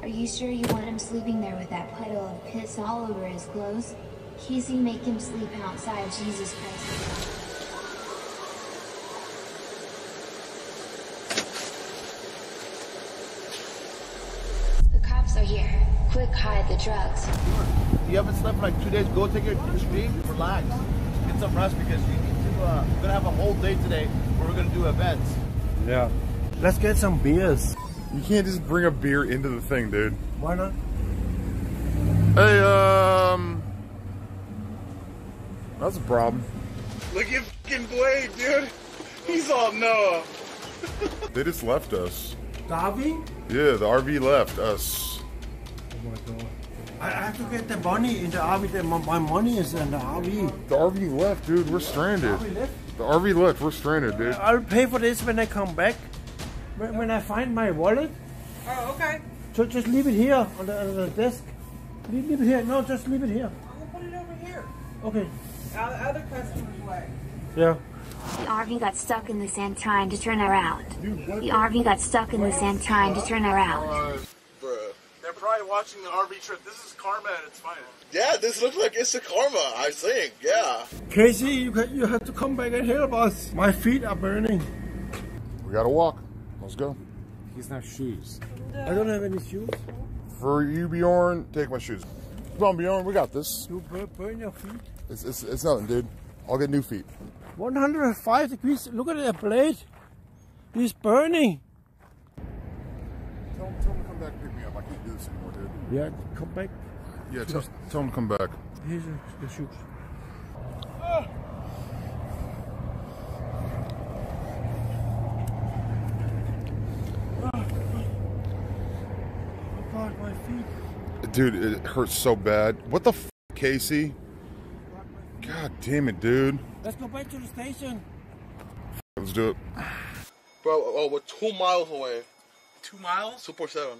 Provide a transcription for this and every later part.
Are you sure you want him sleeping there with that puddle of piss all over his clothes? Casey, make him sleep outside Jesus Christ. The cops are here. Quick, hide the drugs. You haven't slept for like two days. Go take a stream. Relax. Get some rest because you need to. Uh, we're gonna have a whole day today where we're gonna do events. Yeah. Let's get some beers. You can't just bring a beer into the thing, dude. Why not? Hey, um, that's a problem. Look at fucking Blade, dude. He's all Noah. They just left us. Darby? Yeah, the RV left us. Oh my god. I I have to get the money in the RV. The, my my money is in the RV. The RV left, dude. We're stranded. RV left? The RV left. We're stranded, dude. I'll pay for this when I come back. When, when I find my wallet. Oh, okay. So just leave it here on the, on the desk. Leave, leave it here. No, just leave it here. We'll put it over here. Okay. Out other customers' way. Yeah. The RV got stuck in the sand trying to turn around. The RV got stuck in the sand trying to turn around. Bruh. They're probably watching the RV trip. This is karma at its finest. Yeah, this looks like it's a karma, I think. Yeah. Casey, you, you have to come back and help us. My feet are burning. We gotta walk. Let's go. He's not shoes. I don't have any shoes. For you, Bjorn, take my shoes. Come on, Bjorn. We got this. You burn your feet. It's, it's, it's nothing, dude. I'll get new feet. 105 degrees. Look at that blade. He's burning. Tell him, tell him to come back and pick me up. I can't do this anymore, dude. Yeah, come back. Yeah, tell, tell him to come back. Here's your, your shoes. Oh God, my feet. Dude, it hurts so bad. What the f, Casey? God damn it, dude. Let's go back to the station. Let's do it. Bro, oh, we're two miles away. Two miles? 247.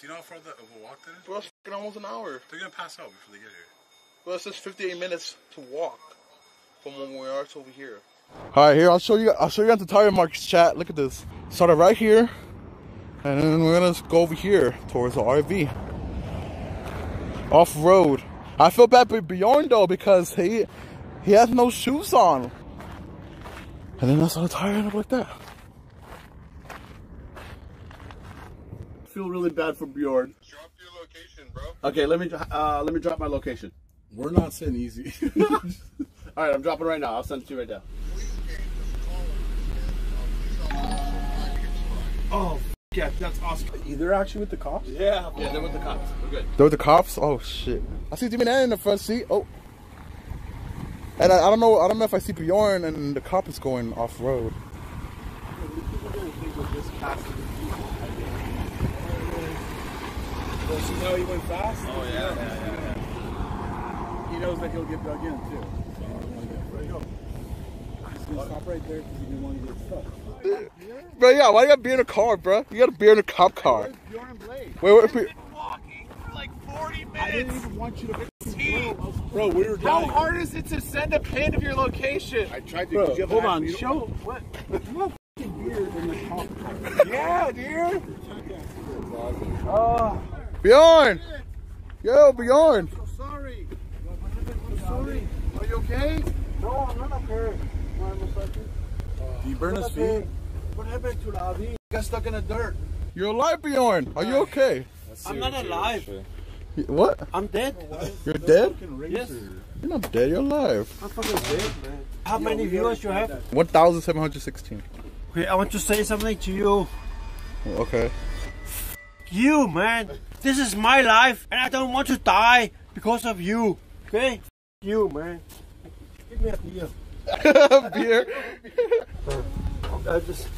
Do you know how far the, of a walk that is? Bro, it's fucking almost an hour. They're gonna pass out before they get here. Well, it's just 58 minutes to walk from when we are to over here. All right, here I'll show you. I'll show you on the tire marks chat. Look at this. Started right here, and then we're gonna go over here towards the RV. Off road. I feel bad for Bjorn though because he he has no shoes on. And then I saw the tire end up like that. I feel really bad for Bjorn. Drop your location, bro. Okay, let me uh, let me drop my location. We're not sitting easy. All right, I'm dropping right now. I'll send it to you right now. Oh, yeah, that's awesome. They're actually with the cops? Yeah, yeah, they're with the cops. We're good. They're with the cops? Oh shit. I see Jimmy Nan in the front seat. Oh. And I, I don't know I don't know if I see Bjorn and the cop is going off road. see how he went fast? Oh yeah, yeah, yeah. He knows that he'll get dug in too. There you go. He's gonna stop right there because he didn't want to get stuck. Bro, yeah, why you gotta be in a car, bro? You gotta be in a cop car. Bjorn and Wait, wait, wait. Walking for like 40 minutes. I didn't even want you to Bro, we were How dying. hard is it to send a pin of your location? I tried to Bro, you hold back, on. Oh, you don't- Show what? Weird in the cop. yeah, dude. Oh. Bjorn! Yo, Bjorn! Sorry. Sorry. Are you okay? No, I'm not okay. Uh, Did he burn his feet? What happened to the RV? Got stuck in the dirt. You're alive, Bjorn! Are you okay? I'm not alive. What? I'm dead. You're dead? Yes. You're not dead, you're alive. I'm fucking dead, man. How many viewers do you have? 1,716. Okay, I want to say something to you. Okay. You, man. This is my life, and I don't want to die because of you. Okay? F- You, man. Give me a beer. Beer. I just.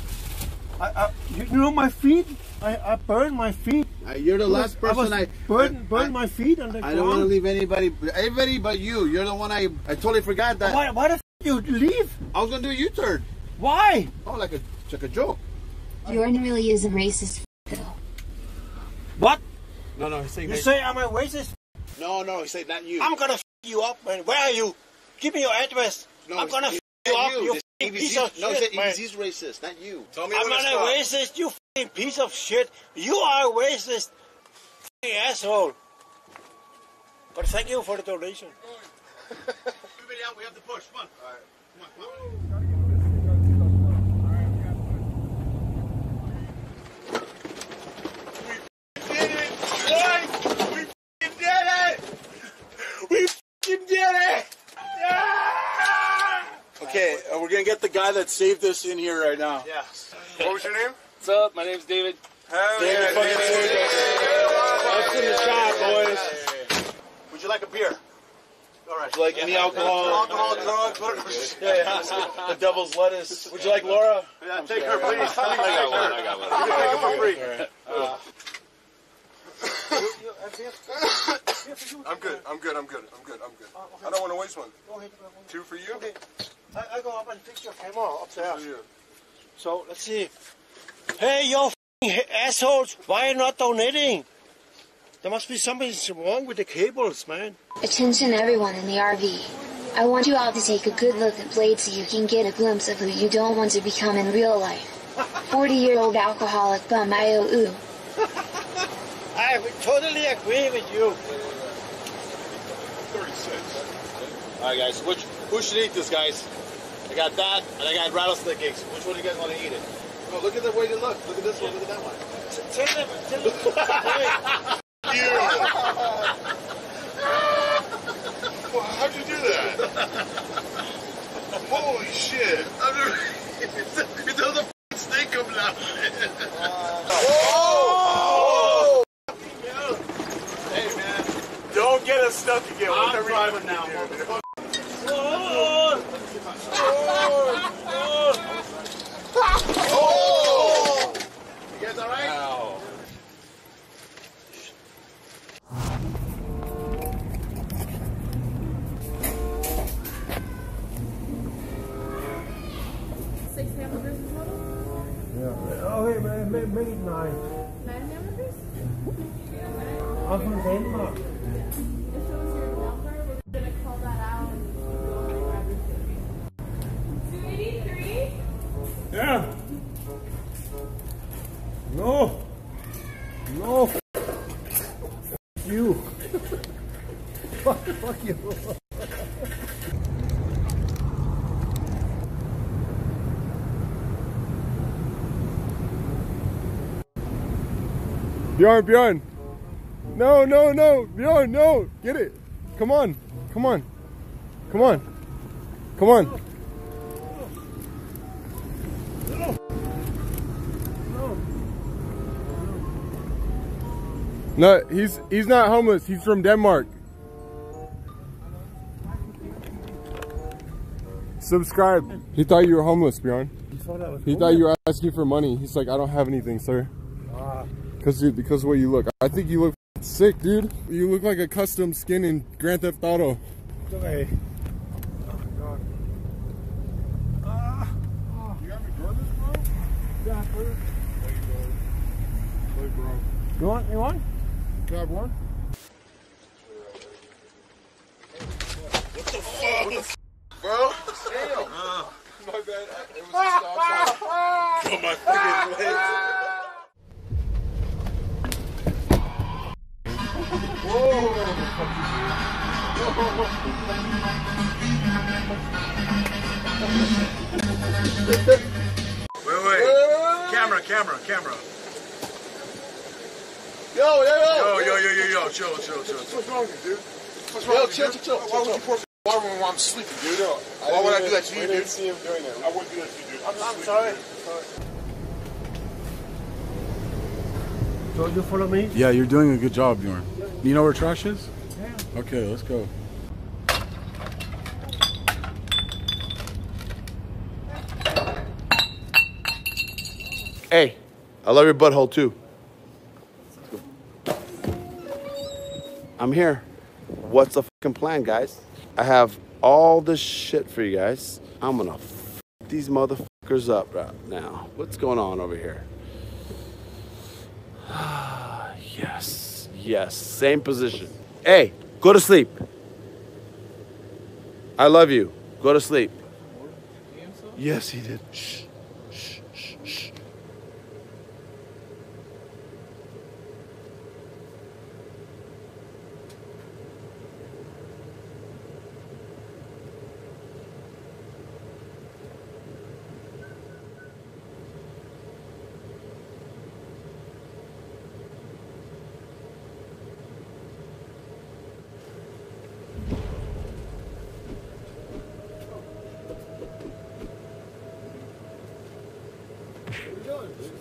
I, I, you know my feet? I, I burned my feet. Uh, you're the last I was person I. burn, burn I- my feet on the I ground. don't want to leave anybody, everybody but you. You're the one I. I totally forgot that. Why, why the f you leave? I was gonna do a U-turn. Why? Oh, like a like a joke. Bjorn really is a racist though. What? No, no, he's saying. You say I'm a racist? no, no, he said not you. I'm gonna f you up, man. Where are you? Give me your address. No, I'm gonna he f you up, you This piece of no, shit, said man. EBC's racist, not you. Tell me I'm when not to a stop. racist, you f***ing piece of shit. You are a racist. f***ing asshole. But thank you for the donation. Everybody out, we have to push. Come on. All right. Come on, come on. did it! We did it! We f***ing did it! Okay, uh, we're gonna get the guy that saved us in here right now. Yeah. What was your name? What's up? My name's David. David fucking saved us. What's in the shot, boys? Would you like a beer? All right. Would you like any alcohol? Alcohol, drugs, whatever. Yeah, yeah. the devil's lettuce. Would you like Laura? Yeah, take her, please. Please I got one. I got one. You can take her for free. I'm good. I'm good. I'm good. I'm good. I'm good. I don't want to waste one. Two for you. I, I go up and fix your camera upstairs. For oh, you. So let's see. Hey, you f***ing assholes! Why are you not donating? There must be something wrong with the cables, man. Attention everyone in the RV. I want you all to take a good look at Blade so you can get a glimpse of who you don't want to become in real life. 40 year old alcoholic bum IOU. I would totally agree with you. 36. All right, guys. Which who should eat this, guys? I got that, and I got rattlesnake eggs. Which one do you guys want to eat it? Oh, look at the way they look. Look at this one. Look at that one. Tell them, tell them. Well, how'd you do that? Holy shit! I'm never- it does a f***ing snake come down. Oh! hey, man. Don't get us stuck again. I'm driving now. Man, make, make it nine. Nine hamburgers? I'm from Denmark. It shows your number. We're gonna call that out and go and grab 283? Yeah. No. No. You. fuck, fuck you. Bjorn, Bjorn. No, no, no. Bjorn, no. Get it. Come on. Come on. Come on. Come on. No, he's he's not homeless. He's from Denmark. Subscribe. He thought you were homeless, Bjorn. He thought you were asking for money. He's like, I don't have anything, sir. Because dude, because of the way you look. I think you look sick, dude. You look like a custom skin in Grand Theft Auto. Okay. Oh my god. Ah. You got me Jordans, bro? Yeah, bro. Hey, bro. You want? You want? Can I have one? Bro? Damn. My bad. It was a stop sign. Oh my fucking legs. Wait, wait. Camera, camera, camera. Yo, yo, Yo, yo, yo, yo, yo. Chill, chill, chill. What's wrong with you, dude? What's Yo, wrong with chill, you? chill, chill, Why would you pour water when I'm sleeping, dude? Why would I do that to you, We dude? didn't see him doing it. I wouldn't do that to you, dude. I'm, I'm sorry. So you follow me? Yeah, you're doing a good job, Bjorn. You know where trash is? Yeah. Okay, let's go. Hey, I love your butthole too. I'm here. What's the fucking plan, guys? I have all this shit for you guys. I'm gonna f these motherfuckers up right now. What's going on over here? yes, yes, same position. Hey, go to sleep. I love you. Go to sleep. Yes, he did. Shh,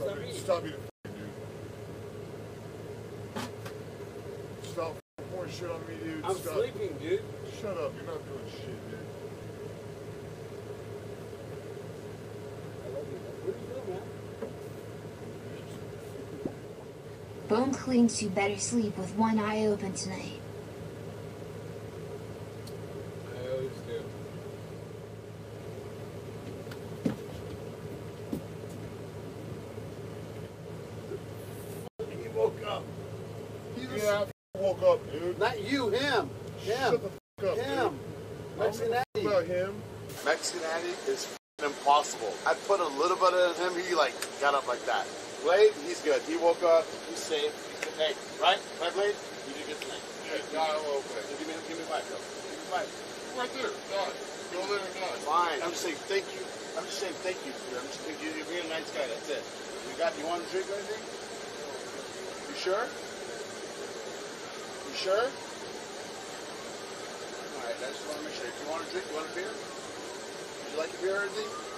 Stop being a f- dude. Stop pouring shit on me, dude. I'm Stop. sleeping, dude. Shut up. You're not doing shit, dude. Boneclinks you better sleep with one eye open tonight. I always do. He woke up. He just yeah, woke up, dude. Not you, him. Him. Shut the f- up, Him. dude. Mexican I'm Eddie. about him. Mexican Andy is f***ing impossible. I put a little bit of him, he like got up like that. Blade, he's good. He woke up, he's safe. He's good. Hey, right? Right, Blade? You did good tonight. Yeah, die okay. Give me, give me five, though. Give. Right there. Go die. Fine. I'm saying thank you. I'm just saying thank you. I'm just thinking you're being a nice guy. That's it. You got? You want a drink or anything? You sure? You sure? All right. I just want to make sure. If you want a drink, you want a beer? Would you like a beer or anything?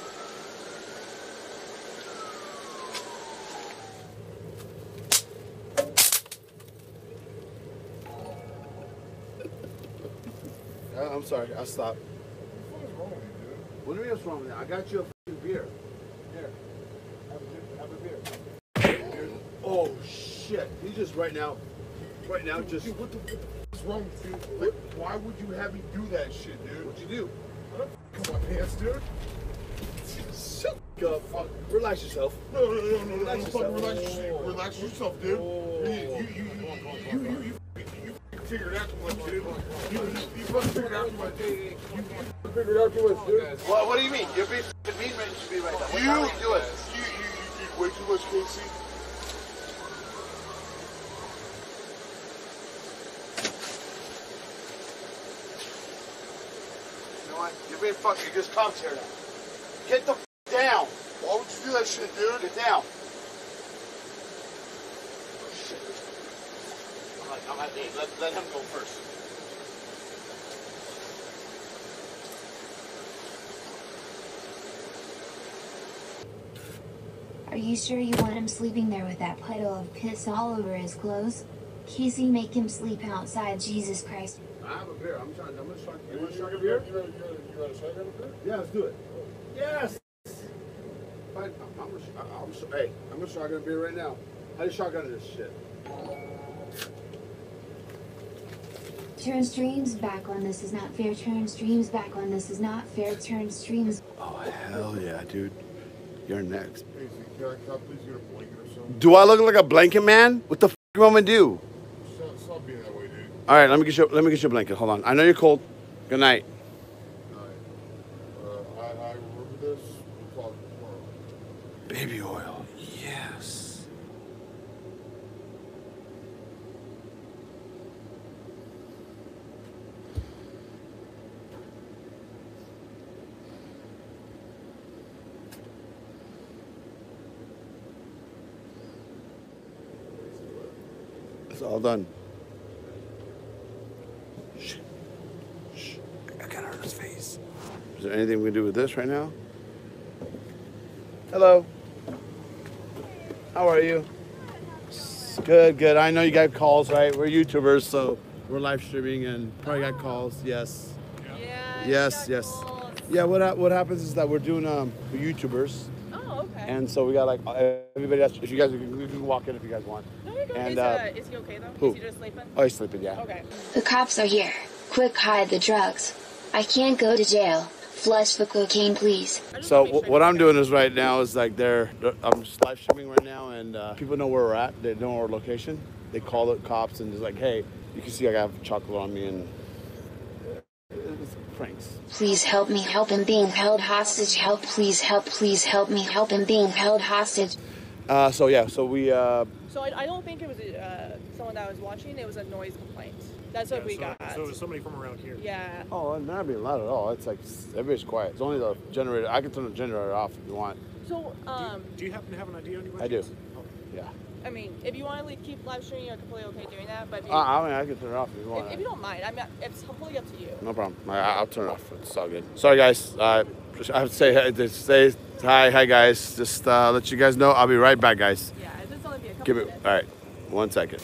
I'm sorry. I'll stop. What is wrong with you, dude? What do you mean what's wrong with that? I got you a beer. Here. Have a, beer- have a beer. Oh, shit. He just right now, right now just... Dude, what the f- is wrong with you? Like, why would you have me do that shit, dude? What'd you do? Come on, pants, dude. Shut up. Fuck. Relax yourself. No, no, no, no, no, no, Relax fucking yourself. relax, yourself. relax yourself, dude. You, you, you, you, you, you, you, you figured out too much, dude. You, you, you fucking figured out too much, dude. You, you figured out too much, dude. What, what do you mean? You're being mean right to me right now. You, how are you you, you, you did way too much, Casey. You know what? You're being fucking... You just comes here now. Get the f*** down. Why would you do that shit, dude? Get down. I'm like, I'm like, hey, let, let him go first. Are you sure you want him sleeping there with that puddle of piss all over his clothes? Casey, make him sleep outside, Jesus Christ. I have a beer. I'm trying. I'm gonna try. You want to You try a beer? you got- you got- you got a shotgun up there? Yeah, let's do it. Yes. Fine. I'm, I'm, I'm, I'm, hey, I'm gonna shotgun a beer right now. How do you shotgun this shit? Turn streams back on this is not fair. Turn streams back on this is not fair. Turn streams. Oh hell yeah, dude. You're next. Casey, can I, can I please get a blanket or something? Do I look like a blanket man? What the f you want me to do? Stop, stop being that way, dude. All right, let me get you. Let me get you a blanket. Hold on. I know you're cold. Good night. Uh, I, I remember this. We'll talk tomorrow. Baby oil. Yes. It's all done. Shh. Shh. I got it on his face. Is there anything we can do with this right now? Hello. How are you? Good, good. I know you got calls, right? We're YouTubers, so we're live streaming and probably got calls. Yes. Yeah. Yes, yes. Yeah. What what happens is that we're doing um we're YouTubers, okay. And so we got like everybody. Else, if you guys you can, walk in if you guys want. no, you're good. and, is, uh, uh, is he okay though? who? Is he just sleeping? Oh, he's sleeping. Yeah. Okay. The cops are here. Quick, hide the drugs. I can't go to jail. Flush the cocaine, please. So wanna make w- sure what I'm doing is right now is like they're, they're- I'm just live streaming right now, and uh, people know where we're at. They know our location. They call the cops and just like, hey, you can see I have chocolate on me and it's pranks. Please help me. Help him being held hostage. Help, please help. Please help me. Help him being held hostage. Uh, so yeah, so we uh, So I, I don't think it was uh, someone that was watching. It was a noise complaint. That's what we so, got. So it was somebody from around here. yeah. oh, it's not being loud at all. It's like everybody's quiet. It's only the generator. I can turn the generator off if you want. So um, Do you happen to have an idea on you? by I do. chance? Yeah. I mean, if you want to keep live streaming, you're completely okay doing that. But if you, Uh, I mean, I can turn it off if you want. if you don't mind, I mean, it's completely up to you. No problem. I, I'll turn it off. It's all good. Sorry, guys. Uh, I have to say, hi- say hi, hi, guys. Just uh, let you guys know. I'll be right back, guys. Yeah, it's just only be a couple Give it. minutes. All right. One second.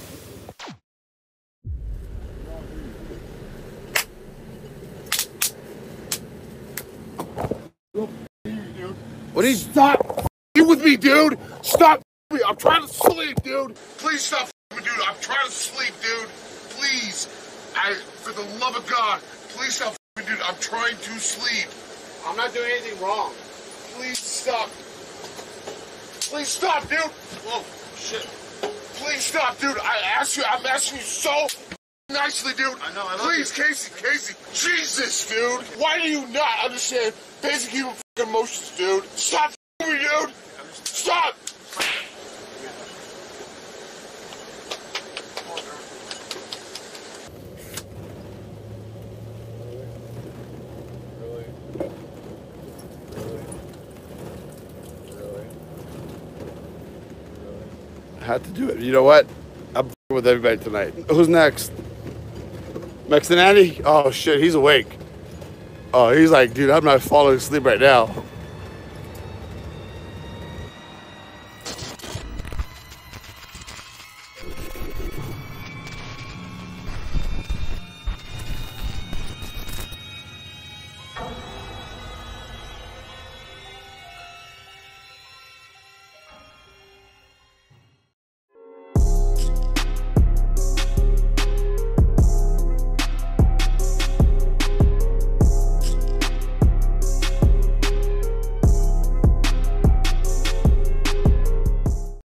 What are you? Stop you with me, dude. Stop me. I'm trying to sleep, dude. Please stop me, dude. I'm trying to sleep, dude. Please. I, for the love of God, please stop me, dude. I'm trying to sleep. I'm not doing anything wrong. Please stop. Please stop, dude. Whoa, shit. Please stop, dude. I asked you. I'm asking you so nicely, dude. I know. I love Please, Casey. Casey. Jesus, dude. Why do you not understand basic human emotions, dude? Stop me, dude. Stop. Had to do it. You know what? I'm with everybody tonight. Who's next? Mexican Andy? Oh shit, he's awake. Oh, he's like, dude, I'm not falling asleep right now.